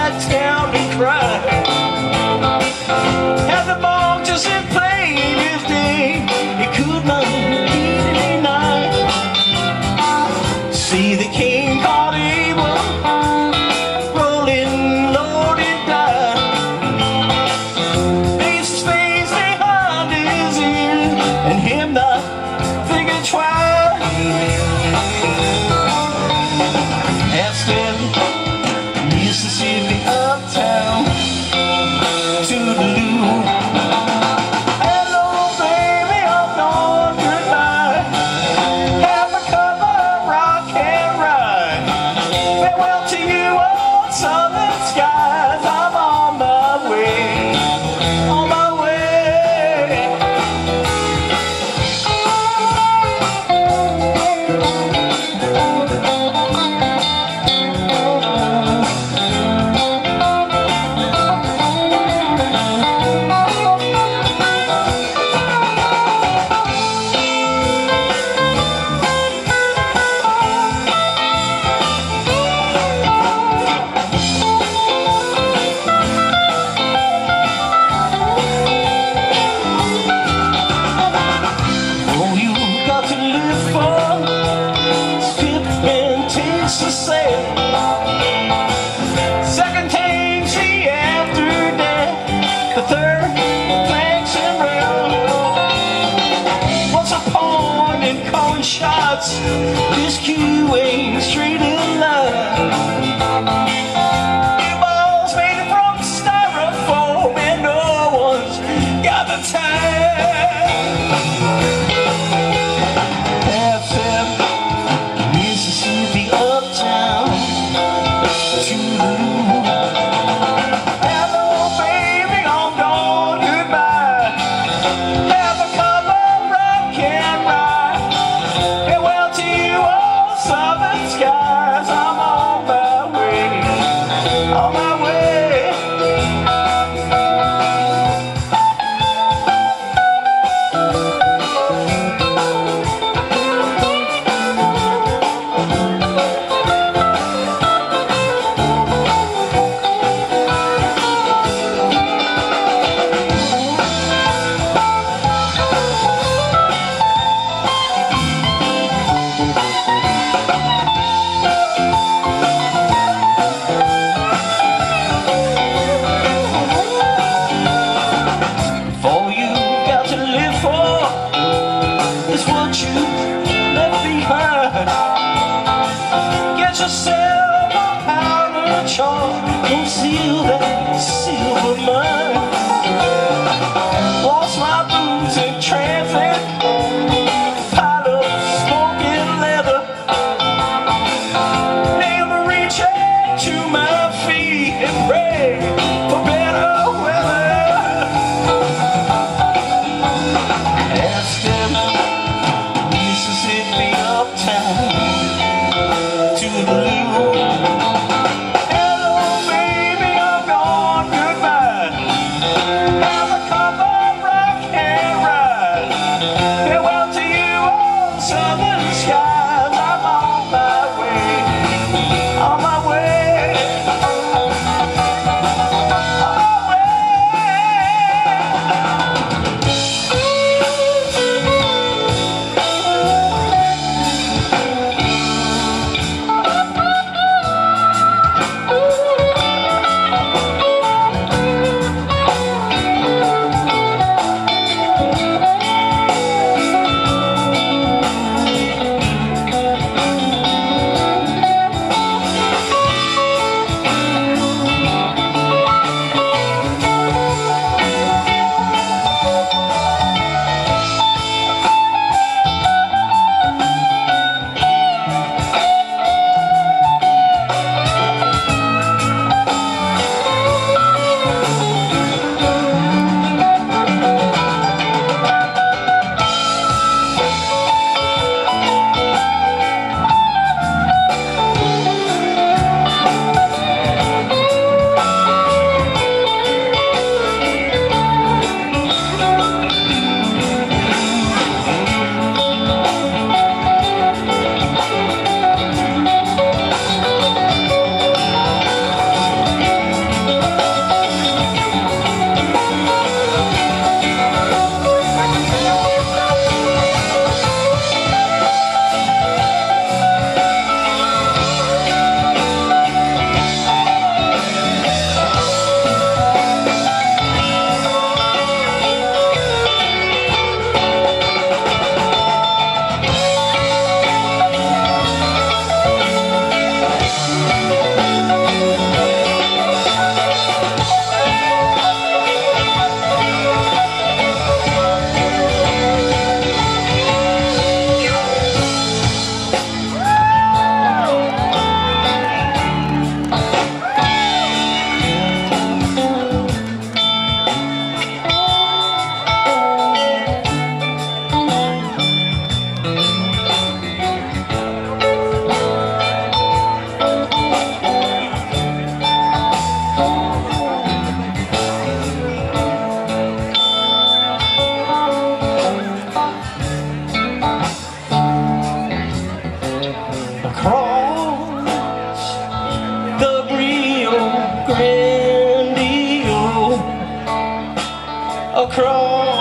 that town be crying. 情。如 across